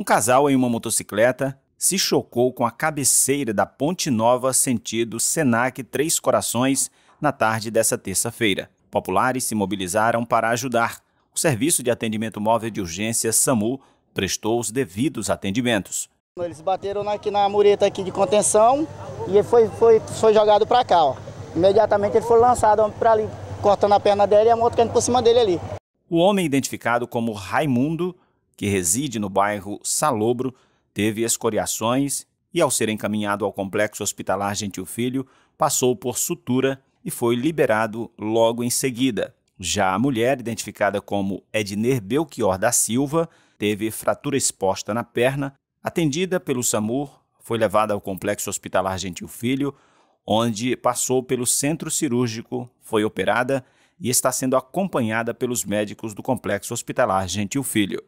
Um casal em uma motocicleta se chocou com a cabeceira da Ponte Nova sentido Senac Três Corações na tarde dessa terça-feira. Populares se mobilizaram para ajudar. O Serviço de Atendimento Móvel de Urgência SAMU prestou os devidos atendimentos. Eles bateram aqui na mureta aqui de contenção e ele foi, foi, foi jogado para cá. Ó. Imediatamente ele foi lançado para ali, cortando a perna dele e a moto caindo por cima dele ali. O homem identificado como Raimundo, que reside no bairro Salobro, teve escoriações e, ao ser encaminhado ao complexo hospitalar Gentil Filho, passou por sutura e foi liberado logo em seguida. Já a mulher, identificada como Edner Belchior da Silva, teve fratura exposta na perna, atendida pelo SAMU, foi levada ao complexo hospitalar Gentil Filho, onde passou pelo centro cirúrgico, foi operada e está sendo acompanhada pelos médicos do complexo hospitalar Gentil Filho.